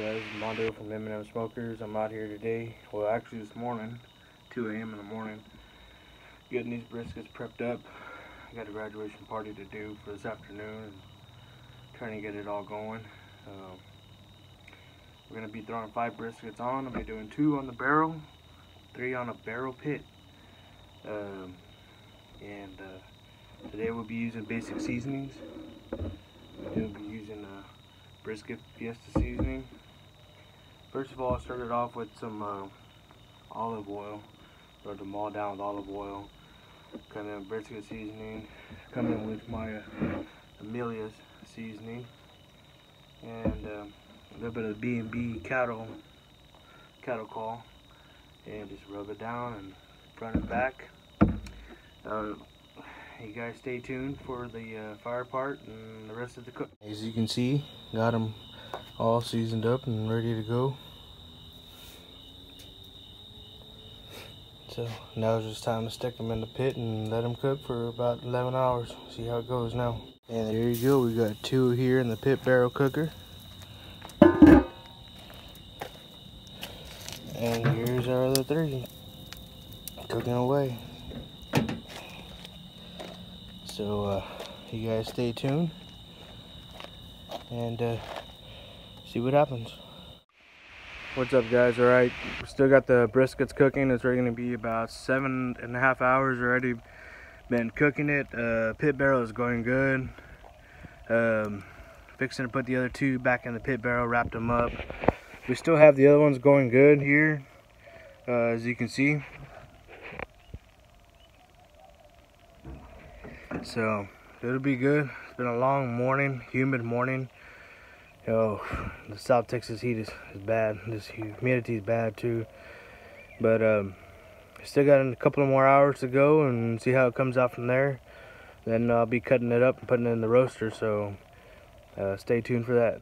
guys? Mondo from M&M Smokers. I'm out here today. Well, actually this morning, 2 a.m. in the morning, getting these briskets prepped up. I got a graduation party to do for this afternoon and trying to get it all going. Um, we're going to be throwing five briskets on. I'll be doing two on the barrel, three on a barrel pit. Um, and uh, today we'll be using basic seasonings. We'll be using uh, brisket fiesta seasoning. First of all, I started off with some uh, olive oil. Rubbed them all down with olive oil. Kind of brisket seasoning. Coming with my uh, Amelia's seasoning. And um, a little bit of B&B cattle, cattle call. And just rub it down and front and back. Uh, you guys stay tuned for the uh, fire part and the rest of the cook. As you can see, got them all seasoned up and ready to go. So now it's just time to stick them in the pit and let them cook for about 11 hours. See how it goes now. And there you go, We've got two here in the pit barrel cooker. And here's our other three cooking away. So uh, you guys stay tuned and uh, see what happens. What's up guys, alright, we still got the briskets cooking. It's already to be about seven and a half hours already been cooking it. Uh, pit barrel is going good. Um, fixing to put the other two back in the pit barrel, wrapped them up. We still have the other ones going good here, uh, as you can see. So it'll be good. It's been a long morning, humid morning. Oh, the South Texas heat is, is bad. This humidity is bad too. But um, still got a couple more hours to go and see how it comes out from there. Then I'll be cutting it up and putting it in the roaster. So uh, stay tuned for that.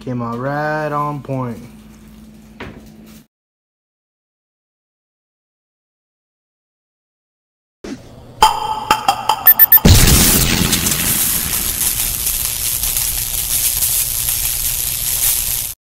Came out right on point.